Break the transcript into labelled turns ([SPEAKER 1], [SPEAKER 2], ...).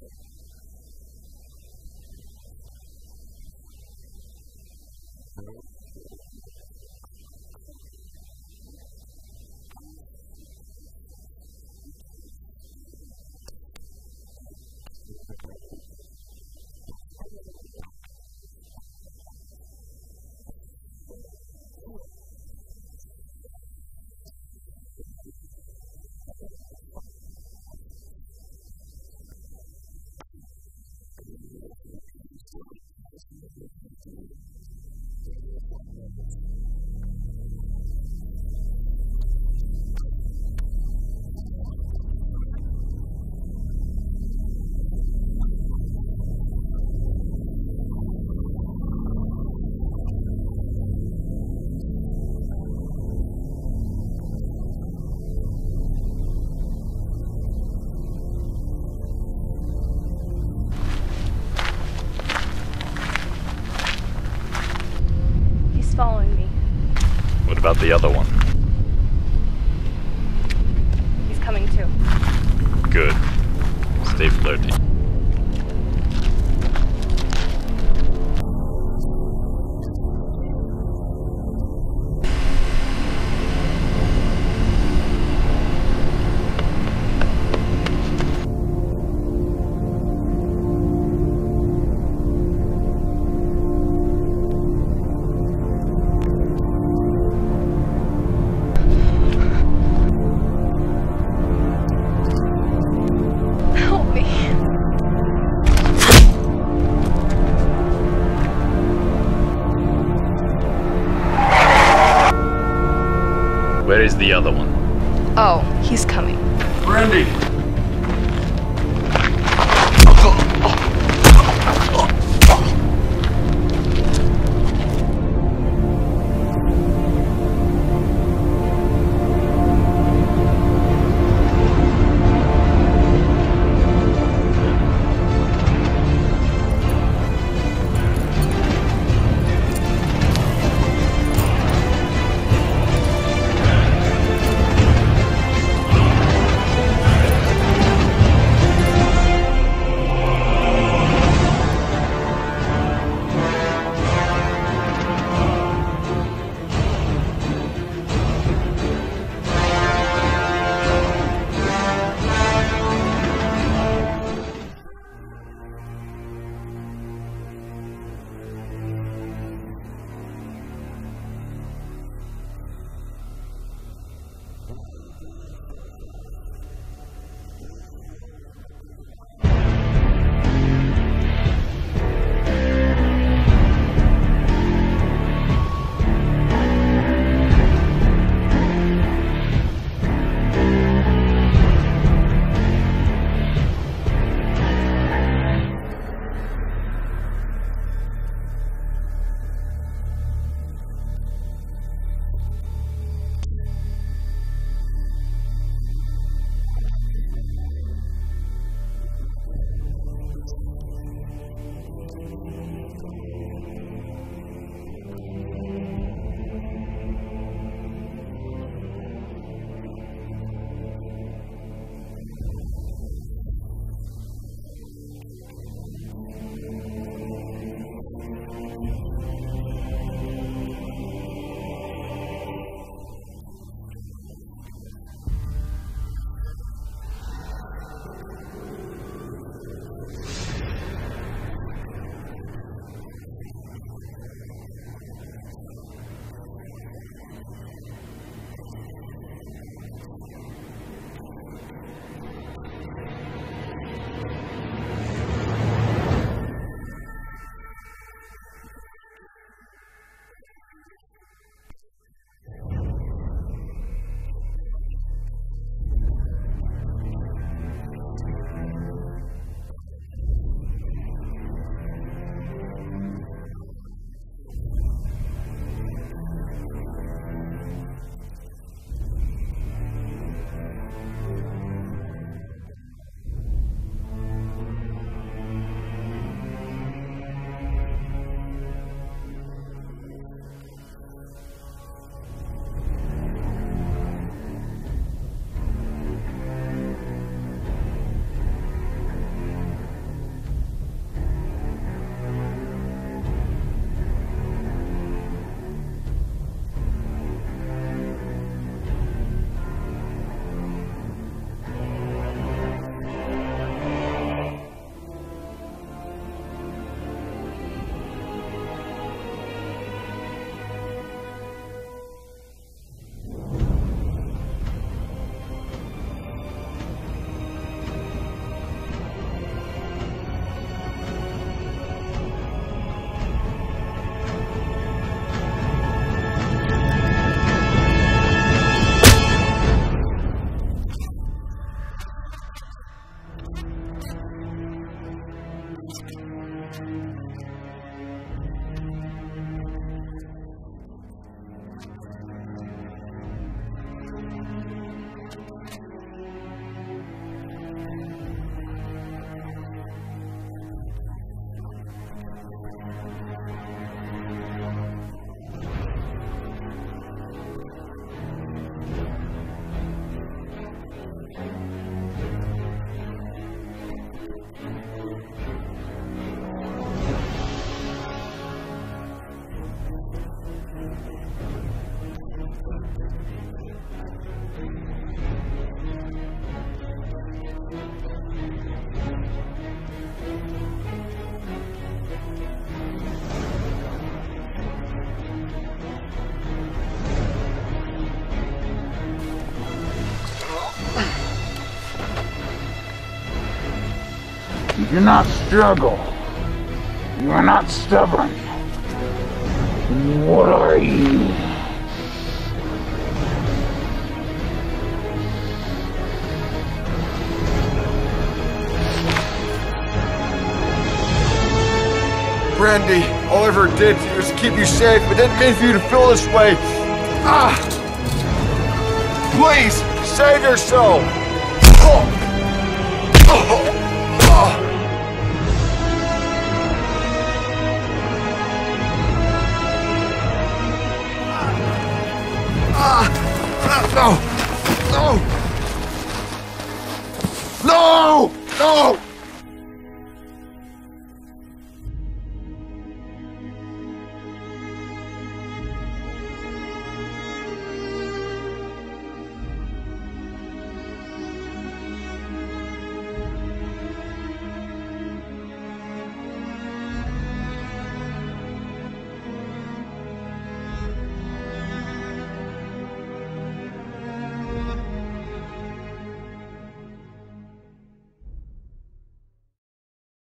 [SPEAKER 1] following me.
[SPEAKER 2] What about the other one?
[SPEAKER 1] He's coming too.
[SPEAKER 2] Good. Stay flirty. Is the other one?
[SPEAKER 1] Oh, he's coming.
[SPEAKER 2] Brandy!
[SPEAKER 3] Do not struggle. You are not stubborn. What are you?
[SPEAKER 4] Brandy, all I ever did was keep you safe, but didn't mean for you to feel this way. Ah! Please, save yourself! Oh. Oh. No! No! No! No!